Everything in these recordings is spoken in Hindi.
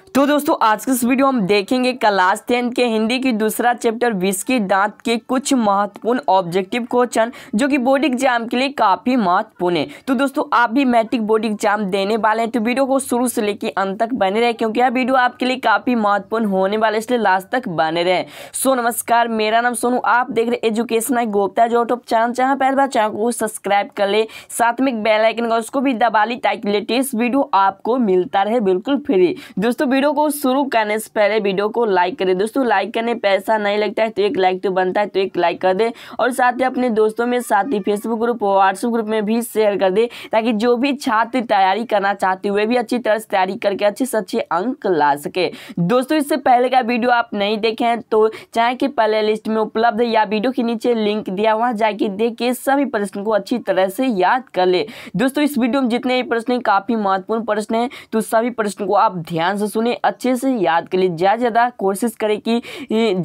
तो दोस्तों, आज के इस वीडियो हम देखेंगे क्लास टेंथ के हिंदी की दूसरा चैप्टर विश्व के दांत के कुछ महत्वपूर्ण ऑब्जेक्टिव क्वेश्चन, जो कि बोर्ड एग्ज़ाम के लिए काफ़ी महत्वपूर्ण है। तो दोस्तों, आप भी मैट्रिक बोर्ड एग्ज़ाम देने वाले हैं तो वीडियो को शुरू से लेकर अंत तक बने रहे, क्योंकि यह वीडियो आपके लिए काफ़ी महत्वपूर्ण होने वाले इसलिए लास्ट तक बने रहे। सो नमस्कार, मेरा नाम सोनू, आप देख रहे एजुकेशन गोप्ता जो यूट्यूब चैनल चैनल पहले बार चैनल को सब्सक्राइब कर ले, साथ में बेल आइकन का उसको भी दबा ली, ताकि लेटेस्ट वीडियो आपको मिलता रहे बिल्कुल फ्री। दोस्तों वीडियो को शुरू करने से पहले वीडियो को लाइक करें। दोस्तों लाइक करने पैसा नहीं लगता है तो एक लाइक तो बनता है तो एक लाइक कर दे। और साथ ही अपने दोस्तों में, साथ ही फेसबुक ग्रुप व्हाट्सएप ग्रुप में भी शेयर कर दे, ताकि जो भी छात्र तैयारी करना चाहते हुए भी अच्छी तरह से तैयारी करके अच्छे से अच्छे अंक ला सके। दोस्तों, इससे पहले का वीडियो आप नहीं देखे हैं तो चाहे कि प्ले लिस्ट में उपलब्ध या वीडियो के नीचे लिंक दिया हुआ जाके देख के सभी प्रश्न को अच्छी तरह से याद कर ले। दोस्तों, इस वीडियो में जितने भी प्रश्न काफ़ी महत्वपूर्ण प्रश्न है तो सभी प्रश्न को आप ध्यान से सुने अच्छे से याद कर ले ज़्यादा ज़्यादा कोशिश करें कि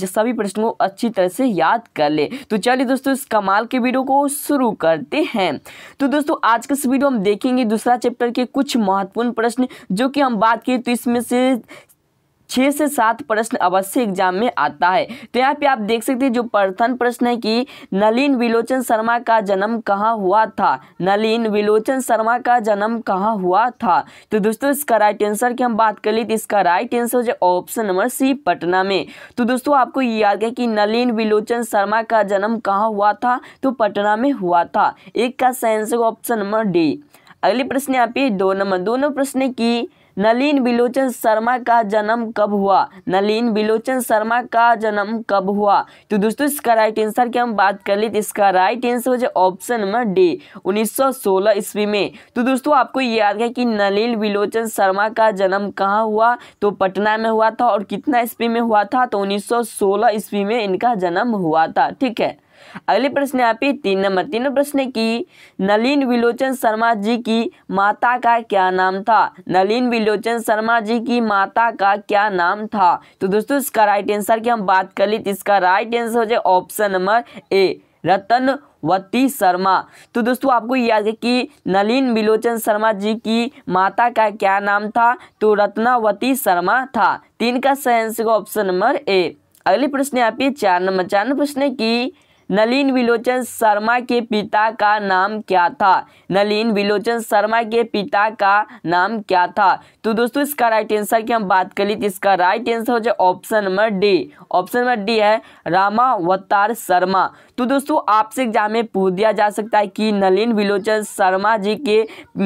सभी प्रश्न को अच्छी तरह से याद कर ले। तो चलिए दोस्तों, इस कमाल के वीडियो को शुरू करते हैं। तो दोस्तों, आज के इस वीडियो हम देखेंगे दूसरा चैप्टर के कुछ महत्वपूर्ण प्रश्न, जो कि हम बात करें तो इसमें से छः से सात प्रश्न अवश्य एग्ज़ाम में आता है। तो यहाँ पे आप देख सकते हैं, जो प्रथम प्रश्न है कि नलिन विलोचन शर्मा का जन्म कहाँ हुआ था? नलिन विलोचन शर्मा का जन्म कहाँ हुआ था? तो दोस्तों, इसका राइट आंसर की हम बात कर ली तो इसका राइट आंसर जो ऑप्शन नंबर सी पटना में। तो दोस्तों, आपको ये याद है कि नलिन विलोचन शर्मा का जन्म कहाँ हुआ था? तो पटना में हुआ था। एक का आंसर ऑप्शन नंबर डी अगले प्रश्न यहाँ पे दो नंबर। दोनों प्रश्न की नलिन बिलोचन शर्मा का जन्म कब हुआ? नलिन बिलोचन शर्मा का जन्म कब हुआ? तो दोस्तों, इसका राइट आंसर की हम बात कर ली तो इसका राइट आंसर हो जाए ऑप्शन नंबर डी 1916 ईस्वी में। तो दोस्तों, आपको याद है कि नलिन बिलोचन शर्मा का जन्म कहाँ हुआ? तो पटना में हुआ था और कितना ईस्वी में हुआ था? तो उन्नीस सौ सोलह ईस्वी में इनका जन्म हुआ था, ठीक है? अगले प्रश्न यहाँ पे तीन नंबर। तीन प्रश्न की नलिन विलोचन शर्मा जी की माता का क्या नाम था? नलिन विलोचन शर्मा जी की माता का क्या नाम था? तो दोस्तों, इसका राइट आंसर की हम बात कर ली तो इसका राइट आंसर हो जाए option number A Ratnavati Sharma. तो दोस्तों, आपको याद है कि नलिन विलोचन शर्मा जी की माता का क्या नाम था? तो रत्नावती शर्मा था। तीन का सही आंसर ऑप्शन नंबर ए अगले प्रश्न यहाँ पे चार नंबर। चार प्रश्न की नलिन विलोचन शर्मा के पिता का नाम क्या था? नलिन विलोचन शर्मा के पिता का नाम क्या था? तो दोस्तों, इसका राइट आंसर की हम बात कर तो इसका राइट आंसर हो जाए option number D option number D है रामावतार शर्मा। तो दोस्तों, आपसे एग्ज़ाम में पूछ दिया जा सकता है कि नलिन विलोचन शर्मा जी के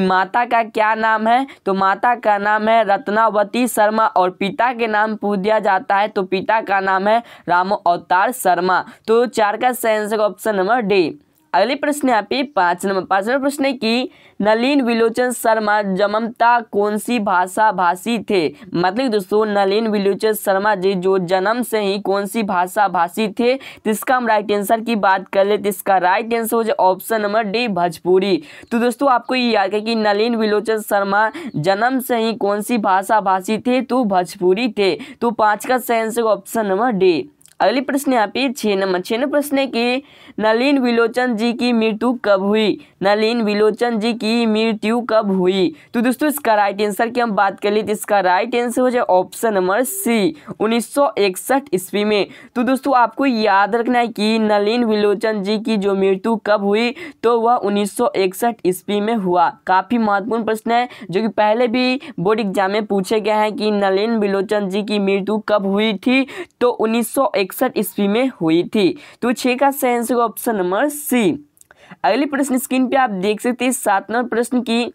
माता का क्या नाम है? तो माता का नाम है रत्नावती शर्मा और पिता के नाम पूछ दिया जाता है तो पिता का नाम है राम अवतार शर्मा। तो चार का आंसर का ऑप्शन नंबर डी अगले प्रश्न यहाँ पे पाँच नंबर पाँच नंबर प्रश्न है कि नलिन विलोचन शर्मा, जममता कौन सी भाषा भाषी थे? मतलब दोस्तों, नलिन विलोचन शर्मा जी जो जन्म से ही कौन सी भाषा भाषी थे? इसका हम राइट आंसर की बात कर ले तो इसका राइट आंसर हो जाए ऑप्शन नंबर डी भोजपुरी। तो दोस्तों, आपको ये याद है कि नलिन विलोचन शर्मा जन्म से ही कौन सी भाषा भाषी थे? तो भोजपुरी थे। तो पाँच का सही आंसर ऑप्शन नंबर डी अगली प्रश्न यहाँ पे छः नंबर छः नंबर प्रश्न है कि नलिन विलोचन जी की मृत्यु कब हुई? नलिन विलोचन जी की मृत्यु कब हुई? तो दोस्तों, इसका राइट आंसर की हम बात कर ली तो इसका राइट आंसर हो जाए ऑप्शन नंबर सी 1961 ईस्वी में। तो दोस्तों, आपको याद रखना है कि नलिन विलोचन जी की जो मृत्यु कब हुई तो वह 1961 ईस्वी में हुआ। काफ़ी महत्वपूर्ण प्रश्न है, जो कि पहले भी बोर्ड एग्ज़ाम में पूछे गए हैं कि नलिन विलोचन जी की मृत्यु कब हुई थी तो उन्नीस इकसठ ईस्वी में हुई थी। तो छः का सही आंसर ऑप्शन नंबर सी अगले प्रश्न स्क्रीन पे आप देख सकते हैं, सात नंबर प्रश्न की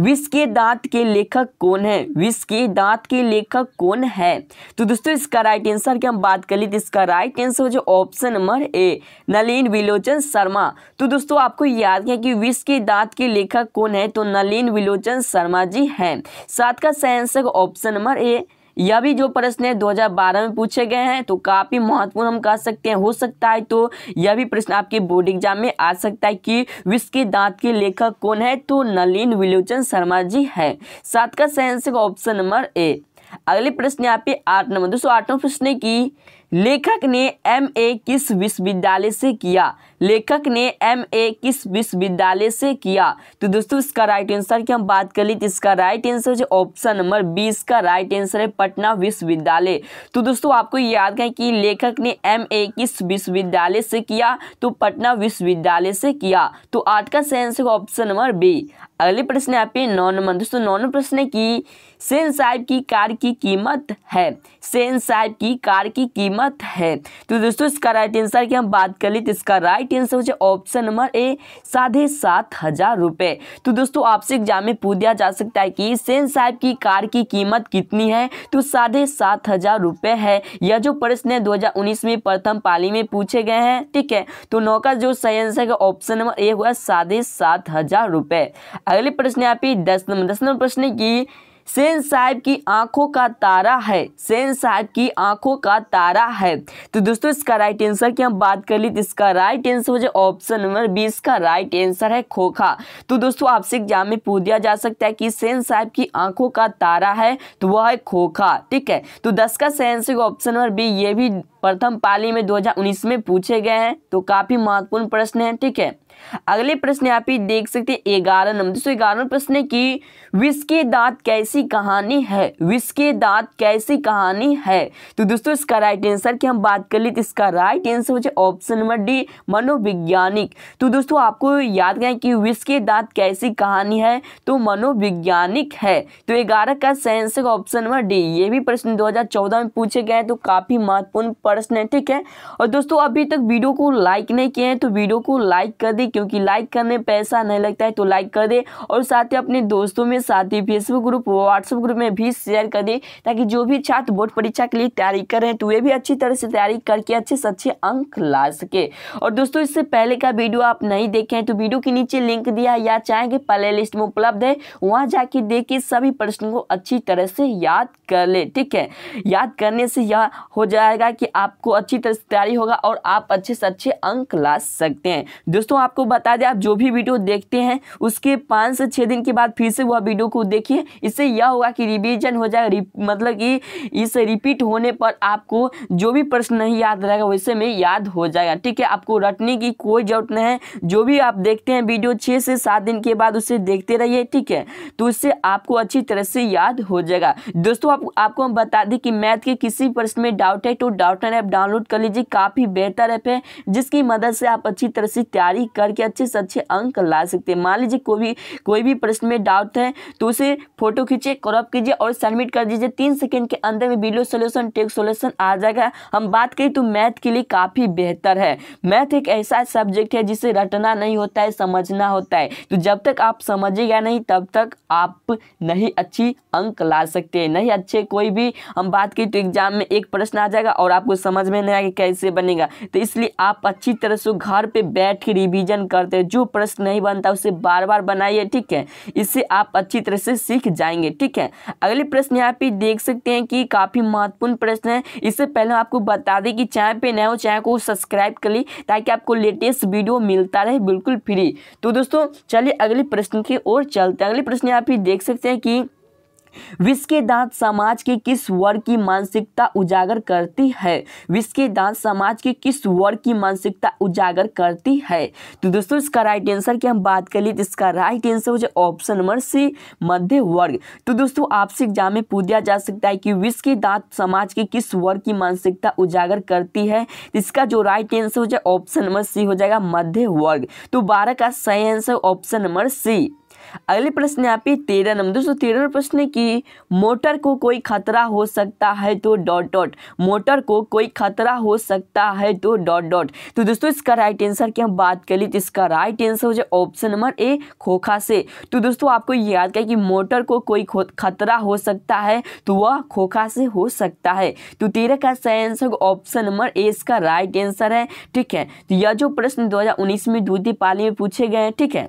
विश्व के दांत के लेखक कौन है? विश्व के दांत के लेखक कौन है? तो दोस्तों, इसका राइट आंसर की हम बात कर ली तो इसका राइट आंसर जो option number A Nalin Vilochan Sharma. तो दोस्तों, आपको याद है कि विश्व के दांत के लेखक कौन है? तो नलिन विलोचन शर्मा जी हैं। सात का सही आंसर ऑप्शन नंबर ए यह भी जो प्रश्न है 2012 में पूछे गए हैं तो काफ़ी महत्वपूर्ण हम कह सकते हैं। हो सकता है तो यह भी प्रश्न आपके बोर्ड एग्ज़ाम में आ सकता है कि विश्व के दांत के लेखक कौन है तो नलिन विलोचन शर्मा जी है। सात का सही ऑप्शन नंबर ए। अगले प्रश्न यहाँ पे आठ नंबर। दोस्तों, आठवां प्रश्न की लेखक ने एम ए किस विश्वविद्यालय से किया? लेखक ने एम ए किस विश्वविद्यालय से किया? तो दोस्तों, इसका राइट आंसर की हम बात कर ली तो इसका राइट आंसर जो ऑप्शन नंबर बीस का राइट आंसर है पटना विश्वविद्यालय। तो दोस्तों, आपको याद है कि लेखक ने एम ए किस विश्वविद्यालय से किया? तो पटना विश्वविद्यालय से किया। तो आठ का सेंस ऑप्शन नंबर बी अगले प्रश्न यहाँ पे नौ नंबर। दोस्तों, नौ नंबर प्रश्न है की सेन साहब की कार की कीमत है। सेन साहब की कार की कीमत है। तो दोस्तों, इसका राइट आंसर की हम बात कर ली तो इसका राइट आंसर हो ऑप्शन नंबर ए, साढ़े सात हज़ार रुपये तो दोस्तों, आपसे एग्ज़ाम में पूछ दिया जा सकता है कि सेन साहब की कार की कीमत कितनी है? तो साढ़े सात हज़ार रुपये है। यह जो प्रश्न है, दो में प्रथम पाली में पूछे गए हैं, ठीक है? तो नौ का जो सही आंसर है ऑप्शन नंबर ए हुआ साढ़े सात हज़ार रुपये अगले प्रश्न यहाँ पे दस नंबर दस नंबर प्रश्न की सेन साहब की आँखों का तारा है, सेन साहब की आँखों का तारा है। तो दोस्तों, इसका राइट आंसर की हम बात कर ली तो इसका राइट आंसर हो जाए ऑप्शन नंबर बी इसका राइट आंसर है खोखा। तो दोस्तों, आपसे एग्ज़ाम में पूछ दिया जा सकता है कि सेन साहब की आँखों का तारा है तो वह है खोखा, ठीक है? तो दस का सेंस ऑप्शन नंबर बी ये भी प्रथम पाली में 2019 में पूछे गए हैं तो काफ़ी महत्वपूर्ण प्रश्न है, ठीक है? अगले प्रश्न आप पे देख सकते हैं ग्यारह नंबर। दोस्तों ग्यारह प्रश्न की विष के दांत कैसी कहानी है? विष के दांत कैसी कहानी है? तो दोस्तों, इसका राइट आंसर की हम बात कर ली तो इसका राइट आंसर हो जाए ऑप्शन नंबर डी मनोवैज्ञानिक। तो दोस्तों, आपको याद करें कि विष के दांत कैसी कहानी है? तो मनोवैज्ञानिक है। तो ग्यारह का सेंस ऑप्शन नंबर डी ये भी प्रश्न दो हज़ार चौदह में पूछे गए तो काफ़ी महत्वपूर्ण प्रश्न है, ठीक है? और दोस्तों, अभी तक वीडियो को लाइक नहीं किए हैं तो वीडियो को लाइक कर दी क्योंकि लाइक करने, पैसा नहीं लगता है तो लाइक कर दे। और साथ ही अपने दोस्तों में, साथ ही फेसबुक ग्रुप व्हाट्सएप ग्रुप में भी शेयर कर दे, ताकि जो भी छात्र बोर्ड परीक्षा के लिए तैयारी कर रहे हैं तो वे भी अच्छी तरह से तैयारी करके अच्छे से अच्छे अंक ला सके। और दोस्तों, इससे पहले का वीडियो आप नहीं देखे तो वीडियो के नीचे लिंक दिया या चाहेंगे प्ले लिस्ट में उपलब्ध है, वहाँ जाके देख के सभी प्रश्न को अच्छी तरह से याद कर ले, ठीक है? याद करने से यह हो जाएगा कि आपको अच्छी तरह से तैयारी होगा और आप अच्छे से अच्छे अंक ला सकते हैं। दोस्तों आपको बता दें आप जो भी वीडियो देखते हैं उसके पाँच से छः दिन के बाद फिर से वह वीडियो को देखिए। इससे यह होगा कि रिविजन हो जाएगा मतलब कि इस रिपीट होने पर आपको जो भी प्रश्न नहीं याद रहेगा वैसे में याद हो जाएगा। ठीक है आपको रटने की कोई ज़रूरत नहीं है। जो भी आप देखते हैं वीडियो छः से सात दिन के बाद उसे देखते रहिए ठीक है? तो उससे आपको अच्छी तरह से याद हो जाएगा। दोस्तों आप, आपको हम बता दें कि मैथ के किसी प्रश्न में डाउट है तो डाउटर ऐप डाउनलोड कर लीजिए। काफ़ी बेहतर ऐप है जिसकी मदद से आप अच्छी तरह से तैयारी करके अच्छे से अच्छे अंक ला सकते हैं। मान लीजिए कोई भी कोई भी प्रश्न में डाउट है तो उसे फ़ोटो खींचे क्रॉप कीजिए और सबमिट कर दीजिए। तीन सेकेंड के अंदर में वीडियो सोल्यूशन टेक सोल्यूशन आ जाएगा। हम बात करें तो मैथ के लिए काफ़ी बेहतर है। मैथ एक ऐसा सब्जेक्ट है जिसे रटना नहीं होता है, समझना होता है। तो जब तक आप समझेगा नहीं, तब तक आप नहीं अच्छी अंक ला सकते हैं। नहीं अच्छे कोई भी, हम बात करें तो एग्ज़ाम में एक प्रश्न आ जाएगा और आपको समझ में नहीं आएगा कैसे बनेगा। तो इसलिए आप अच्छी तरह से घर पे बैठ के रिवीजन करते हैं। जो प्रश्न नहीं बनता, उसे बार बार बनाइए, ठीक है? इससे आप अच्छी तरह से सीख जाएँगे, ठीक है? अगले प्रश्न यहाँ पे देख सकते हैं कि काफ़ी महत्वपूर्ण प्रश्न है। इससे पहले आपको बता दें कि चाहे पे नए हो चाहे को सब्सक्राइब कर ली ताकि आपको लेटेस्ट वीडियो मिलता रहे बिल्कुल फ्री। तो दोस्तों, चलिए अगले प्रश्न की ओर चलते हैं। अगले प्रश्न यहाँ पे देख सकते हैं कि विष के दांत समाज के किस वर्ग की मानसिकता उजागर करती है? विष के दांत समाज के किस वर्ग की मानसिकता उजागर करती है? तो दोस्तों, इसका राइट आंसर की हम बात कर ली तो इसका राइट आंसर हो जाए ऑप्शन नंबर सी मध्य वर्ग। तो दोस्तों, आपसे एग्ज़ाम में पूछ जा सकता है कि विष के दांत समाज के किस वर्ग की मानसिकता उजागर करती है? तो इसका जो राइट आंसर हो जाए ऑप्शन नंबर सी हो जाएगा मध्य वर्ग। तो बारह का सही आंसर ऑप्शन नंबर सी अगले प्रश्न यहाँ पे तेरह नंबर। दोस्तों, तेरह प्रश्न की मोटर को कोई खतरा हो सकता है तो डॉट डॉट। मोटर को कोई खतरा हो सकता है तो डॉट डॉट। तो दोस्तों, इसका राइट आंसर की हम बात कर ली तो इसका राइट आंसर हो जाए ऑप्शन नंबर ए, खोखा से। तो दोस्तों, आपको याद करें कि मोटर को कोई खतरा हो सकता है तो वह खोखा से हो सकता है। तो तेरह का सही आंसर ऑप्शन नंबर ए, इसका राइट आंसर है। ठीक है तो यह जो प्रश्न दो हज़ार उन्नीस में द्वितीय पाली में पूछे गए हैं, ठीक है?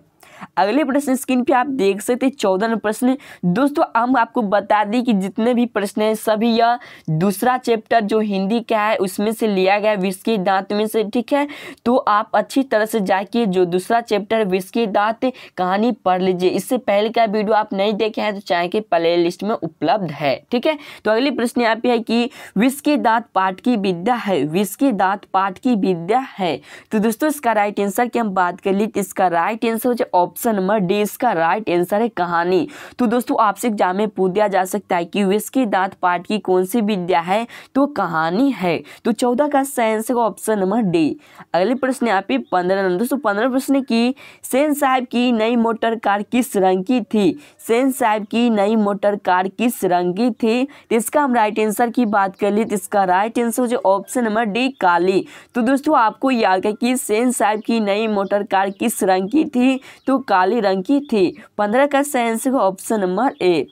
अगले प्रश्न स्क्रीन पे आप देख सकते चौदह नंबर प्रश्न। दोस्तों, हम आपको बता दें कि जितने भी प्रश्न हैं, सभी यह दूसरा चैप्टर जो हिंदी का है, उसमें से लिया गया विश्व के दांत में से, ठीक है? तो आप अच्छी तरह से जाके जो दूसरा चैप्टर विश्व के दांत कहानी पढ़ लीजिए। इससे पहले का वीडियो आप नहीं देखे हैं तो चाहे कि प्ले लिस्ट में उपलब्ध है, ठीक है? तो अगले प्रश्न यहाँ पे है कि विश्व के दांत पाठ की विद्या है, विश्व के दांत पाठ की विद्या है। तो दोस्तों, इसका राइट आंसर की हम बात कर ली तो इसका राइट आंसर हो ऑप्शन नंबर डी, इसका राइट आंसर है कहानी। तो दोस्तों, आपसे एग्ज़ाम में पूछ दिया जा सकता है कि विश्व दांत पाठ की कौन सी विद्या है? तो कहानी है। तो चौदह का साइंस का ऑप्शन नंबर डी। अगले प्रश्न यहाँ पे पंद्रह दोस्तों, पंद्रह प्रश्न की, सेन साहब की नई मोटर कार किस रंग की थी? सेन साहब की नई मोटर कार किस रंग की थी। इसका हम राइट आंसर की बात कर ली तो इसका राइट आंसर जो ऑप्शन नंबर डी काली। तो दोस्तों, आपको याद है कि सेन साहब की नई मोटर कार किस रंग की थी तो काली रंग की थी। पंद्रह का सेंस ऑप्शन नंबर ए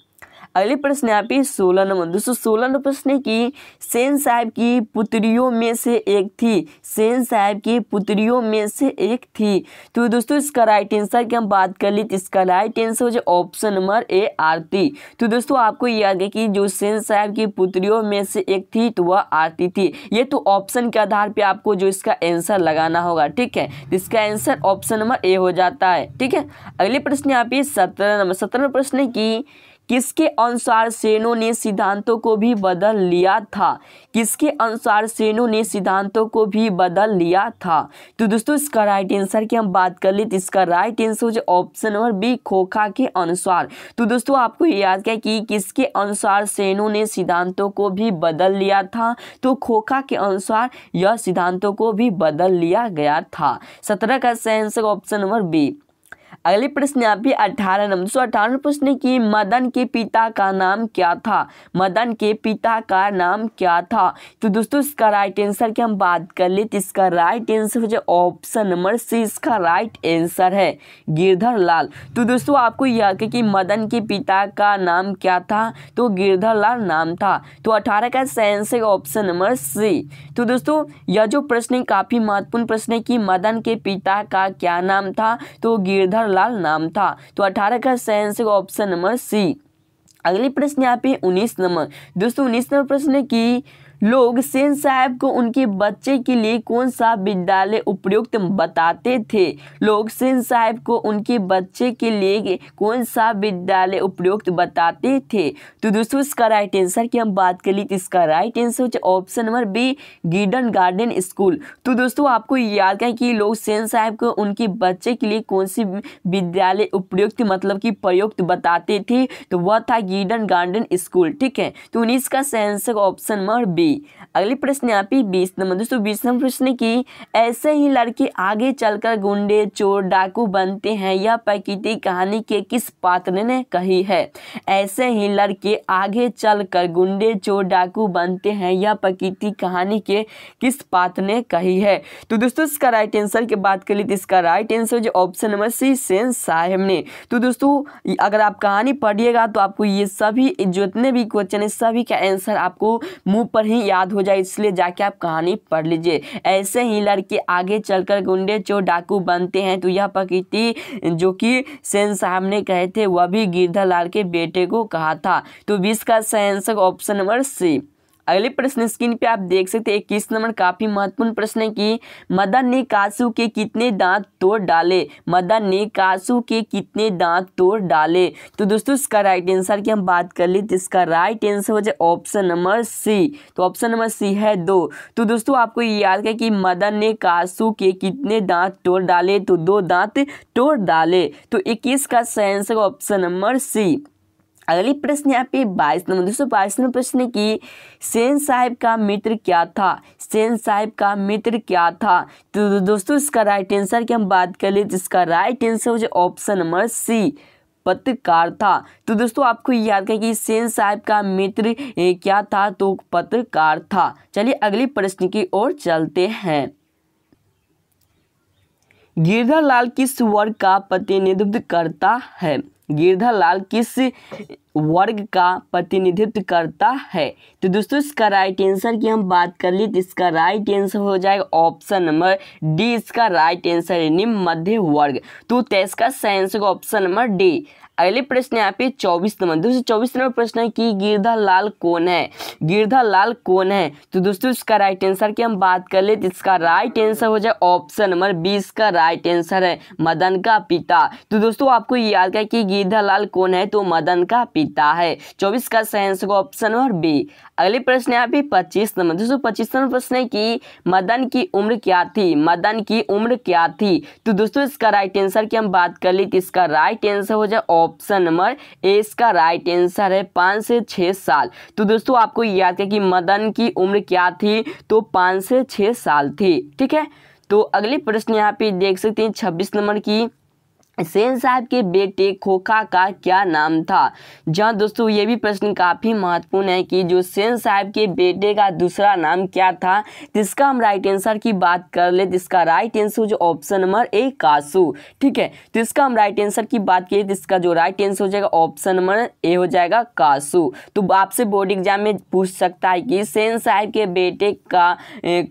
अगले प्रश्न यहाँ पे सोलह नंबर। दोस्तों, सोलह नंबर प्रश्न की सेन साहब की पुत्रियों में से एक थी। सेन साहब की पुत्रियों में से एक थी। तो दोस्तों, इसका राइट आंसर की हम बात कर ली तो इसका राइट आंसर हो जाए ऑप्शन नंबर ए आरती। तो दोस्तों, आपको याद है कि जो सेन साहब की पुत्रियों में से एक थी तो वह आरती थी। ये तो ऑप्शन के आधार पर आपको जो इसका आंसर लगाना होगा, ठीक है? तो इसका आंसर ऑप्शन नंबर ए हो जाता है, ठीक है? अगले प्रश्न यहाँ पे सत्रह नंबर। सत्रह प्रश्न की किसके अनुसार सेनों ने सिद्धांतों को भी बदल लिया था? किसके अनुसार सेनों ने सिद्धांतों को भी बदल लिया था? तो दोस्तों, इसका राइट आंसर की हम बात कर ली तो इसका राइट आंसर जो ऑप्शन नंबर बी खोखा के अनुसार। तो दोस्तों, आपको याद क्या कि किसके अनुसार सेनों ने सिद्धांतों को भी बदल लिया था? तो खोखा के अनुसार यह सिद्धांतों को भी बदल लिया गया था। सत्रह का आंसर ऑप्शन नंबर बी अगले प्रश्न यहाँ पे अठारह नंबर। सौ अठारह प्रश्न की मदन के पिता का नाम क्या था? मदन के पिता का नाम क्या था? तो दोस्तों, इसका राइट आंसर की हम बात कर ले तो इसका राइट आंसर हो जाए ऑप्शन नंबर सी इसका राइट आंसर है, गिरधर लाल। तो दोस्तों, आपको यह है कि मदन के पिता का नाम क्या था? तो गिरधर लाल नाम था। तो अठारह का आंसर ऑप्शन नंबर सी तो दोस्तों, यह जो प्रश्न काफ़ी महत्वपूर्ण प्रश्न है कि मदन के पिता का क्या नाम था? तो गिरधर लाल नाम था। तो अठारह का सही आंसर ऑप्शन नंबर सी अगले प्रश्न यहाँ पे उन्नीस नंबर। दोस्तों, उन्नीस नंबर प्रश्न की लोग सेन साहब को उनके बच्चे के लिए कौन सा विद्यालय उपयुक्त बताते थे? लोग सेन साहब को उनके बच्चे के लिए कौन सा विद्यालय उपयुक्त बताते थे? तो दोस्तों, इसका राइट आंसर की हम बात कर ली तो इसका right answer option number B गिडन garden school तो दोस्तों, आपको याद है कि लोग सेन साहब को उनके बच्चे के लिए कौन सी विद्यालय उपयुक्त मतलब कि प्रयुक्त बताते थे? तो वह था गिडन गार्डन स्कूल ठीक है? तो उन्नीस का आंसर ऑप्शन नंबर बी अगली प्रश्न यहाँ पे बीस नंबर। दोस्तों, बीस नंबर प्रश्न की ऐसे ही लड़के आगे चलकर गुंडे, चोर, डाकू बनते हैं, यह प्रकृति कहानी के किस पात्र ने कही है? ऐसे ही लड़के आगे चलकर गुंडे, चोर, डाकू बनते हैं, यह प्रकृति कहानी के किस पात्र ने कही है? तो दोस्तों, इसका राइट आंसर की बात कर ली तो इसका राइट आंसर जो option number C Sen Saheb ने। तो दोस्तों, अगर आप कहानी पढ़िएगा तो आपको ये सभी जितने भी क्वेश्चन है, सभी का आंसर आपको मुँह पर ही ही याद हो जाए, इसलिए जाके आप कहानी पढ़ लीजिए। ऐसे ही लड़के आगे चलकर गुंडे चोर डाकू बनते हैं तो यह प्रकृति जो कि सेन साहब ने कहे थे, वह भी गिरधर लाल के बेटे को कहा था। तो बीस का सेंसर ऑप्शन नंबर सी। अगले प्रश्न स्क्रीन पे आप देख सकते हैं इक्कीस नंबर काफ़ी महत्वपूर्ण प्रश्न है कि मदन ने कासू के कितने दांत तोड़ डाले? मदन ने कासू के कितने दांत तोड़ डाले? तो दोस्तों, इसका राइट आंसर की हम बात कर ली तो इसका राइट आंसर हो जाए ऑप्शन नंबर सी तो ऑप्शन नंबर सी है दो। तो दोस्तों, आपको ये याद है कि मदन ने कासू के कितने दांत तोड़ डाले? तो दो दांत तोड़ डाले। तो इक्कीस का सही आंसर ऑप्शन नंबर सी अगली प्रश्न यहाँ पे बाईस नंबर। दोस्तों, बाईस नंबर प्रश्न की सेन साहिब का मित्र क्या था? सेन साहिब का मित्र क्या था? तो दोस्तों, इसका राइट आंसर की हम बात कर ले इसका राइट आंसर हो जाए ऑप्शन नंबर सी पत्रकार था। तो दोस्तों, आपको याद है कि सेन साहिब का मित्र क्या था? तो पत्रकार था। चलिए, अगली प्रश्न की ओर चलते हैं। गिरधर लाल किस वर्ग का प्रतिनिधित्व करता है? गिरधर लाल किस वर्ग का प्रतिनिधित्व करता है? तो दोस्तों, इसका राइट आंसर की हम बात कर ली तो इसका राइट आंसर हो जाएगा ऑप्शन नंबर डी इसका राइट आंसर यानी मध्य वर्ग। तो इसका का साइंस का ऑप्शन नंबर डी अगले प्रश्न यहाँ पे चौबीस नंबर। दोस्तों, चौबीस नंबर प्रश्न है कि गिरधा लाल कौन है? गिरधा लाल कौन है? तो दोस्तों, इसका राइट आंसर की हम बात कर ले तो इसका राइट आंसर हो जाए ऑप्शन नंबर बीस का राइट आंसर है मदन का पिता। तो दोस्तों, आपको याद है कि गिरधा लाल कौन है? तो मदन का पिता है। चौबीस का सही आंसर ऑप्शन नंबर बी अगले प्रश्न यहाँ पे पच्चीस नंबर। दोस्तों, पच्चीस नंबर प्रश्न है कि मदन की उम्र क्या थी? मदन की उम्र क्या थी? तो दोस्तों, इसका राइट आंसर की हम बात कर ली तो इसका राइट आंसर हो जाए ऑप्शन नंबर ए इसका राइट आंसर है पाँच से छः साल। तो दोस्तों, आपको याद है कि मदन की उम्र क्या थी? तो पाँच से छः साल थी, ठीक है? तो अगले प्रश्न यहाँ पे देख सकते हैं छब्बीस नंबर की सेन साहब के बेटे खोखा का क्या नाम था? जहाँ दोस्तों, ये भी प्रश्न काफ़ी महत्वपूर्ण है कि जो सेन साहब के बेटे का दूसरा नाम क्या था, जिसका हम राइट आंसर की बात कर ले, जिसका राइट आंसर जो ऑप्शन नंबर ए कासू, ठीक है? तो इसका हम राइट आंसर की बात करें इसका जो राइट आंसर हो जाएगा ऑप्शन नंबर ए हो जाएगा, कासू। तो आपसे बोर्ड एग्ज़ाम में पूछ सकता है कि सेन साहब के बेटे का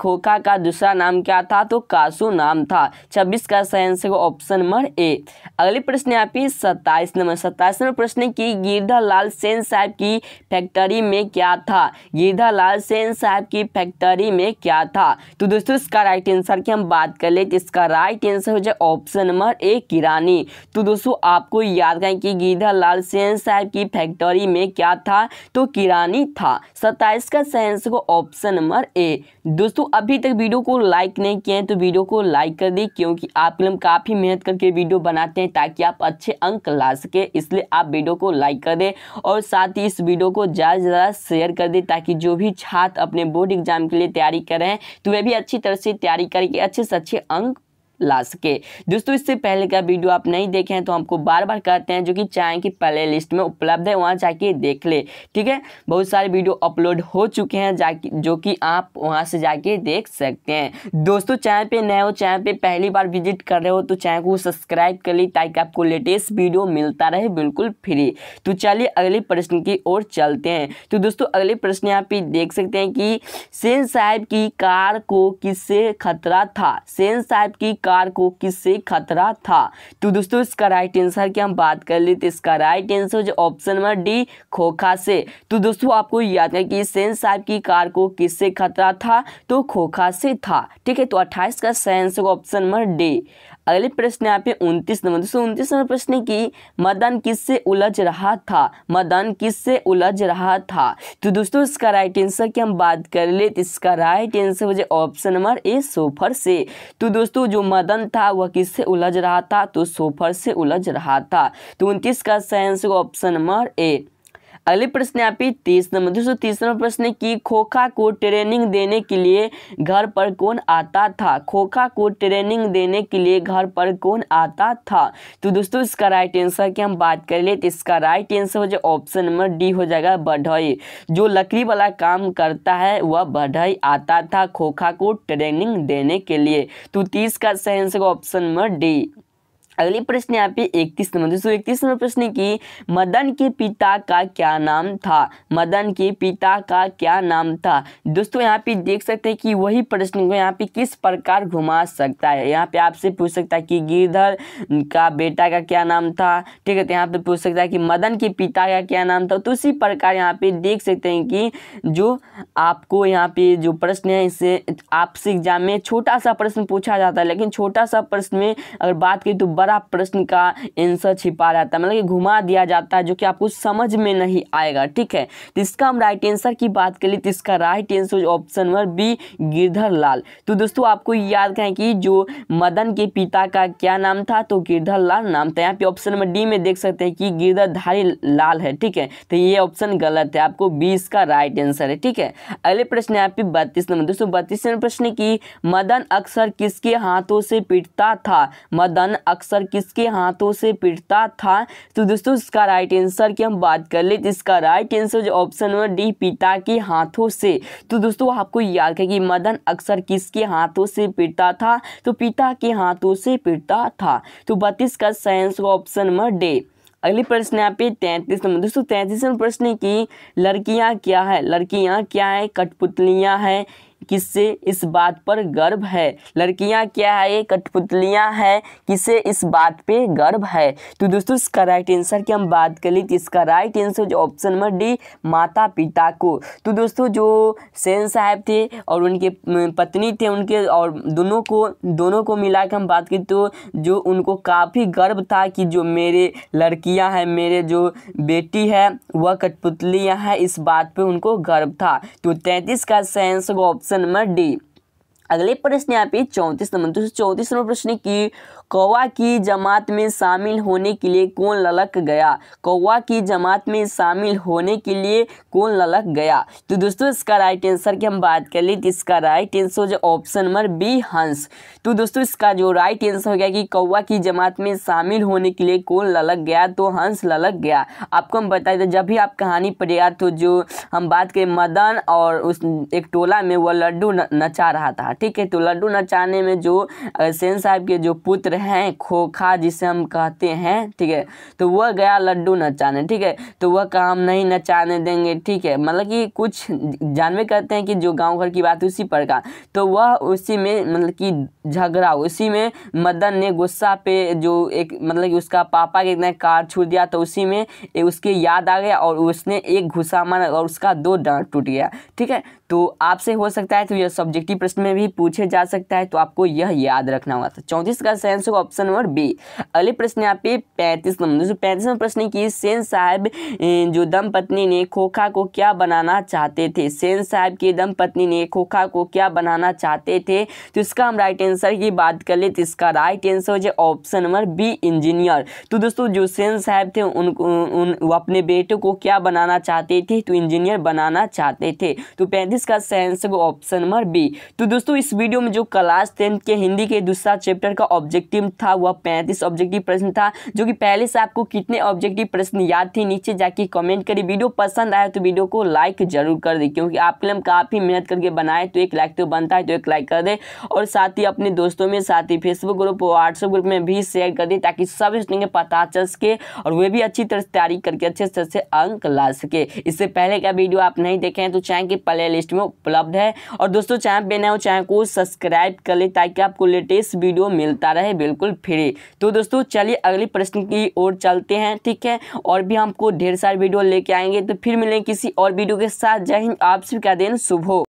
खोखा का दूसरा नाम क्या था? तो कासू नाम था। छब्बीस का सही आंसर ऑप्शन नंबर ए अगले प्रश्न यहाँ पे सत्ताईस नंबर। सत्ताईस नंबर प्रश्न की गिरधा लाल सेन साहब की फैक्ट्री में क्या था? गिरधा लाल सेन साहब की फैक्ट्री में क्या था? तो दोस्तों, इसका राइट आंसर की हम बात कर ले तो इसका राइट आंसर हो जाए ऑप्शन नंबर ए, किरानी। तो दोस्तों, आपको याद करें कि गिरधा लाल सेन साहब की फैक्ट्री में क्या था? तो किरानी था। सत्ताईस का सही को ऑप्शन नंबर ए। दोस्तों, अभी तक वीडियो को लाइक नहीं किए हैं तो वीडियो को लाइक कर दी क्योंकि आप लोग काफ़ी मेहनत करके वीडियो बनाते हैं ताकि आप अच्छे अंक ला सके। इसलिए आप वीडियो को लाइक कर दें और साथ ही इस वीडियो को ज़्यादा से ज़्यादा शेयर कर दें ताकि जो भी छात्र अपने बोर्ड एग्ज़ाम के लिए तैयारी कर रहे हैं तो वे भी अच्छी तरह से तैयारी करके अच्छे से अच्छे अंक ला सके। दोस्तों, इससे पहले का वीडियो आप नहीं देखे हैं तो हमको बार बार कहते हैं जो कि चाहें कि प्ले लिस्ट में उपलब्ध है, वहाँ जाके देख ले। ठीक है? बहुत सारे वीडियो अपलोड हो चुके हैं जो कि आप वहाँ से जाके देख सकते हैं। दोस्तों चैनल पे नए हो चैनल पे पहली बार विज़िट कर रहे हो तो चैनल को सब्सक्राइब कर ली ताकि आपको लेटेस्ट वीडियो मिलता रहे बिल्कुल फ्री। तो चलिए अगले प्रश्न की ओर चलते हैं। तो दोस्तों, अगले प्रश्न यहाँ पे देख सकते हैं कि सेन साहब की कार को किससे खतरा था? सेन साहब की कार को किससे खतरा था? तो दोस्तों, इसका राइट आंसर की हम बात कर लेते इसका राइट आंसर जो ऑप्शन नंबर डी खोखा से। तो दोस्तों, आपको याद है कि सेन साहब की कार को किससे खतरा था? तो खोखा से था। ठीक है तो अट्ठाईस का सही आंसर ऑप्शन नंबर डी अगले प्रश्न यहाँ पे उनतीस नंबर। दोस्तों, उनतीस नंबर प्रश्न की मदन किससे उलझ रहा था? मदन किससे उलझ रहा था? तो दोस्तों, इसका राइट आंसर की हम बात कर ले तो इसका राइट आंसर जाए ऑप्शन नंबर ए, सोफर से। तो दोस्तों, जो मदन था, वह किससे उलझ रहा था? तो सोफर से उलझ रहा था। तो उनतीस का सही आंसर ऑप्शन नंबर ए। अगले प्रश्न यहाँ पे तीस नंबर। दोस्तों, तीस नंबर प्रश्न की खोखा को ट्रेनिंग देने के लिए घर पर कौन आता था? खोखा को ट्रेनिंग देने के लिए घर पर कौन आता था? तो दोस्तों, इसका राइट आंसर की हम बात कर ले तो इसका राइट आंसर हो जाए ऑप्शन नंबर डी हो जाएगा बढ़ई। जो लकड़ी वाला काम करता है, वह बढ़ई आता था खोखा को ट्रेनिंग देने के लिए। तो तीस का सही आंसर ऑप्शन नंबर डी अगली प्रश्न यहाँ पे इकतीस नंबर। दोस्तों इकतीस नंबर प्रश्न की मदन के पिता का क्या नाम था? मदन के पिता का क्या नाम था? दोस्तों, यहाँ पे देख सकते हैं कि वही प्रश्न को यहाँ पे किस प्रकार घुमा सकता है? यहाँ पे आपसे पूछ सकता है कि गिरधर का बेटा का क्या नाम था? ठीक है तो यहाँ पे पूछ सकता है कि मदन के पिता का क्या नाम था? तो उसी प्रकार यहाँ पे देख सकते हैं कि जो आपको यहाँ पे जो प्रश्न है इससे आपसे एग्ज़ाम में छोटा सा प्रश्न पूछा जाता है। लेकिन छोटा सा प्रश्न में अगर बात करें तो बड़ा प्रश्न का आंसर छिपा रहता है। मतलब कि घुमा दिया जाता है, जो कि आपको समझ में नहीं आएगा, ठीक है? तो इसका हम राइट आंसर की बात करें तो इसका right answer option number B Girdhar Lal तो दोस्तों, आपको याद करें कि जो मदन के पिता का क्या नाम था? तो गिरधर लाल नाम था। यहाँ पे ऑप्शन नंबर डी में देख सकते हैं कि गिरधरधारी लाल है, ठीक है? तो ये ऑप्शन गलत है। आपको बीस का राइट आंसर है, ठीक है? अगले प्रश्न यहाँ पे बत्तीस नंबर। दोस्तों, बत्तीस नंबर प्रश्न की, मदन अक्सर किसके हाथों से पिटता था? मदन अक्सर अक्सर किसके हाथों से पिटता था? तो दोस्तों, इसका राइट आंसर की हम बात कर ले इसका राइट आंसर जो ऑप्शन नंबर डी पिता के हाथों से। तो दोस्तों आपको याद है कि मदन अक्सर किसके हाथों से पिटता था? तो पिता के हाथों से पिटता था। तो बत्तीस का साइंस ऑप्शन नंबर डे अगले प्रश्न यहाँ पे तैंतीस नंबर। दोस्तों, तैंतीस नंबर प्रश्न की लड़कियाँ क्या है? लड़कियाँ क्या है? कठपुतलियाँ हैं। किससे इस बात पर गर्व है? लड़कियाँ क्या है? ये कठपुतलियाँ हैं। किसे इस बात पे गर्व है? तो दोस्तों, इसका राइट आंसर की हम बात कर ली तो इसका राइट आंसर जो ऑप्शन नंबर डी माता पिता को। तो दोस्तों, जो सेन साहब थे और उनके पत्नी थे, उनके और दोनों को दोनों को मिला हम बात की तो जो उनको काफ़ी गर्व था कि जो मेरे लड़कियाँ हैं, मेरे जो बेटी है, वह कठपुतलियाँ हैं, इस बात पर उनको गर्व था। तो तैंतीस का sense option option number D अगले प्रश्न यहाँ पे चौंतीस नंबर दोस्तों चौंतीस नंबर प्रश्न की कौवा की जमात में शामिल होने के लिए कौन ललक गया? कौवा की जमात में शामिल होने के लिए कौन ललक गया? तो दोस्तों, इसका राइट आंसर की हम बात कर ली तो इसका राइट आंसर जो ऑप्शन नंबर बी हंस तो दोस्तों, इसका जो राइट आंसर हो गया कि कौवा की जमात में शामिल होने के लिए कौन ललक गया तो हंस ललक गया। आपको हम बताए थे जब भी आप कहानी पढ़ेगा तो जो हम बात करें मदन और उस एक टोला में वह लड्डू नचा रहा था, ठीक है? तो लड्डू नचाने में जो सेन साहब के जो पुत्र हैं, खोखा जिसे हम कहते हैं, ठीक है? तो वह गया लड्डू नचाने, ठीक है? तो वह काम नहीं नचाने देंगे, ठीक है? मतलब कि कुछ जानवे कहते हैं कि जो गाँव घर की बात उसी पर का। तो वह उसी में मतलब कि झगड़ा, उसी में मदन ने गुस्सा पे जो एक मतलब कि उसका पापा के इतना कार छू दिया तो उसी में उसके याद आ गया और उसने एक घुसा मारा और उसका दो डांट टूट गया, ठीक है? तो आपसे हो सकता है तो यह सब्जेक्टिव प्रश्न में भी पूछे जा सकता है तो आपको यह याद रखना होगा। तो चौंतीस का सेंस होगा ऑप्शन नंबर बी। अगले प्रश्न यहाँ पे पैंतीस नंबर। पैंतीस नंबर प्रश्न की सेन साहब जो दम पत्नी ने खोखा को क्या बनाना चाहते थे? सेन साहब की दम पत्नी ने खोखा को क्या बनाना चाहते थे? तो इसका हम राइट आंसर की बात कर ले तो इसका राइट आंसर हो जाए ऑप्शन नंबर बी इंजीनियर तो दोस्तों जो सेन साहब थे उन, उन वो अपने बेटे को क्या बनाना चाहते थे? तो इंजीनियर बनाना चाहते थे। तो पैंतीस का सेंस ऑप्शन नंबर बी तो दोस्तों इस वीडियो में जो क्लास टेंथ के हिंदी के दूसरा चैप्टर का ऑब्जेक्टिव था, वह पैंतीस ऑब्जेक्टिव प्रश्न था, जो कि पहले से आपको कितने ऑब्जेक्टिव प्रश्न याद थे, नीचे जाके कमेंट करिए। वीडियो पसंद आया तो वीडियो को लाइक ज़रूर कर दे, क्योंकि आपके लिए हम काफ़ी मेहनत करके बनाए तो एक लाइक तो बनता है तो एक लाइक कर दे। और साथ ही अपने दोस्तों में, साथ ही फेसबुक ग्रुप व्हाट्सएप ग्रुप में भी शेयर कर दे, ताकि सब स्टूडेंट पता चल सके और वे भी अच्छी तरह से तैयारी करके, अच्छे तरह से अंक ला सके। इससे पहले का वीडियो आप नहीं देखे हैं तो चैनल की प्ले लिस्ट में उपलब्ध है। और दोस्तों, चैनल नए हो, चैनल को सब्सक्राइब कर ले, ताकि आपको लेटेस्ट वीडियो मिलता रहे। बिल्कुल फ्री। तो दोस्तों, चलिए अगले प्रश्न की ओर चलते हैं, ठीक है? और भी हमको ढेर सारे वीडियो लेके आएँगे तो फिर मिलेंगे किसी और वीडियो के साथ। जय हिंद, आप सभी का दिन शुभ हो।